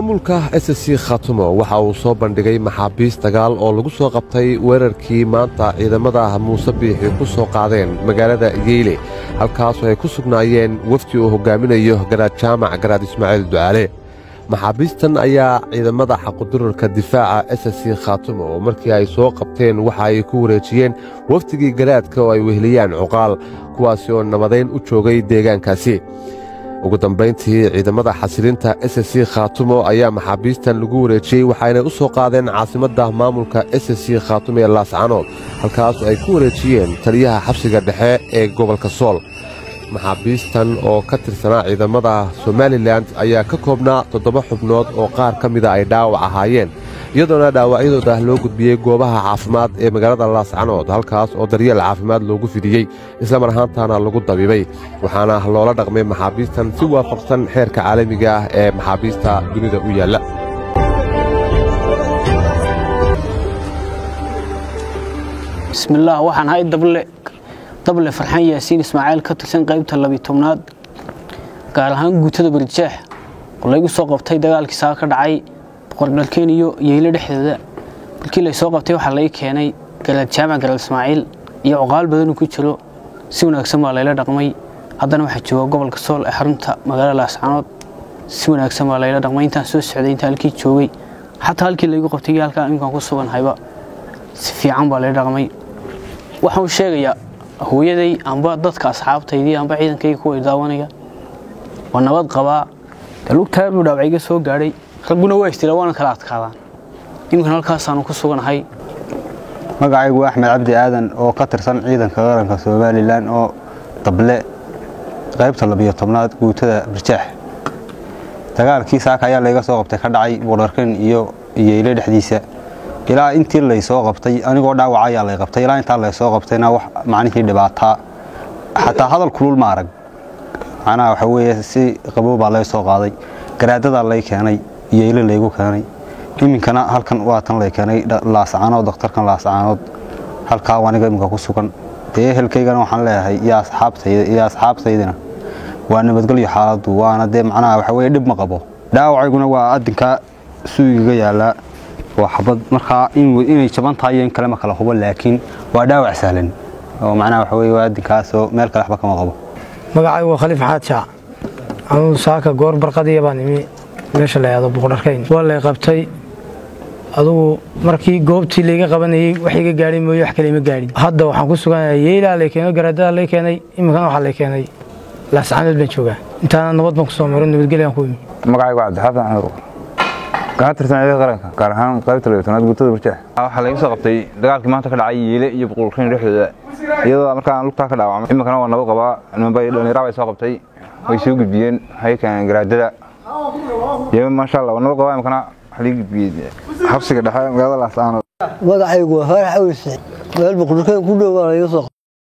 maamulka s c khatumo waxa uu soo bandhigay maxaabiis dagaal oo lagu soo qabtay weerarkii maanta ciidamada muuse biixi ku soo qaadeen magaalada yeyle halkaasoo ay ku sugnaayeen wafdi uu hogaaminayo garaad jaamac garaad ismaaciil ducaale. Maxaabiistan ayaa ciidamada xaqudurarka difaaca s c khatumo oo markii ay soo qabteen waxa ay ku wareejiyeen wafdigii garaadka oo ay weheliyaan cuqaal kuwaasi oo nabadayn u joogay deegaankaasi ugu dambayntii ciidamada xasilinta s c khaatumo ayaa maxaabiistan lagu wareejiyey waxayna u soo qaadeen caasimadda maamulka s c khaatumo ee laascanood halkaasoo ay ku wareejiyeen taliyaha xabsiga dhexe ee gobolka sool maxaabiistan oo ka tirsanaa ciidamada somalilan ayaa ka koobnaa toddoba xubnood oo qaar ka mida ay dhaawac ahaayeen iyadoona dhaawacyadooda loo gudbiyey goobaha caafimaad ee magaalada laascanood halkaas oo daryeel caafimaad loogu fidiyey islamar ahaantaana lagu dabibay. Waxaana loola dhaqmay maxaabiistan si waafaqsan xeerka caalamiga ah ee maxaabiista dunida u yaalla. Bismillaah waxaan ahay dable dable farxaan yaasiin ismaaciil ka tirsan qaybta labiitobnaad gaar ahaan guutada barjeex oo laygu soo qabtay dagaalkii saa ka dhacay boqordhalkeen iyo yeyle dhexdooda. Markii lay soo qabtay waxaa laga keenay jaamac garaad ismaaciil iyo cuqaal badanuu ku jiro. Si wanaagsan baa layla dhaqmay. Haddana waxaa jooga gobolka sool ee xarunta magaalada laascanood si wanaagsan baa layla dhaqmay. Intaan soo socday intaan halkii joogay xataa halkii laygu qabtay iyo halkaa imkaan ku suganhayba si fiican baa layla dhaqmay. Waxaan u sheegayaa hooyaday amba dadka asxaabtaydii amba ciidankayga kuway daawanaya waa nabad qabaa. Dee lugtaar buu dhaawac iga soo gaadhay ragguna waa istila waana kala adkaadaan iminkan halkaasaanu ku suganahay. Magacaygu axmed cabdi aadan oo ka tirsan ciidanka qaranka somalilan oo dable qaybta labiyo tobnaad guutada barjaax dagaalkii saaka ayaa layga soo qabtay ka dhacay buurarkan iyo yeyle dhexdiisa. Ilaa intii lay soo qabtay anigoo dhaawaca ayaa lay qabtay. Ilaa intaa lay soo qabtayna wax macnihii dhibaataa xataa hadal kulul ma arag. Macnaha waxa weeye si qabow baa lay soo qaaday. Garaadadaa lay keenay yeyle laygu keenay. Iminkana halkan waa tan lay keenay laascaanood dakhtarkan laascaanood halkaa aniga iminka ku sugan. Dee ehelkaygana waxaan leeyahay iyo asxaabtaydina. Waa nabadgelyo xaaladdu waana dee macnaha waxa weye dhib ma qabo. Dhaawacayguna waa adinkaa suugiga yaallaa waa xabad markaa inay jaban tahay iyo in kale ma kala hubo laakiin waa dhaawac sahlan. Oo macnaha waxa weye waa adinkaasoo meel kale waxba kama qabo. Magacaygu waa khaliif xaad shaac anuu saaka goor barqadiya baan imi meesha la yahdo buqdharkayn waa lay qabtay. Adugu markii goobtii layga qabanayey wax iga gaadhay mooye wax kale ima gaadhin hadda waxaan ku suganayaa yeylaa lay keeno garaadadaa lay keenay iminkana waxaa lay keenay. Laascaanood baan joogaa. Intaana nabad baan ku soo maro nabadgelyan ku imi magacaygu cabdixaafin axmed kana tirsan ciidanka qaranka gaar ahaan qaybta labatanaad guutada barjeex waxaa laga soo qabtay dagaalkii maanta ka dhacay yeele iyo boqolkiin dhexdooda iyadoo markaan lugtaa ka dhaawacmay iminkana waa nabad qabaa nimanbay dhallinyara bay soo qabtay. Way soo gudbiyeen keeneen garaadada xabsiga dhexe magaalada laascaanood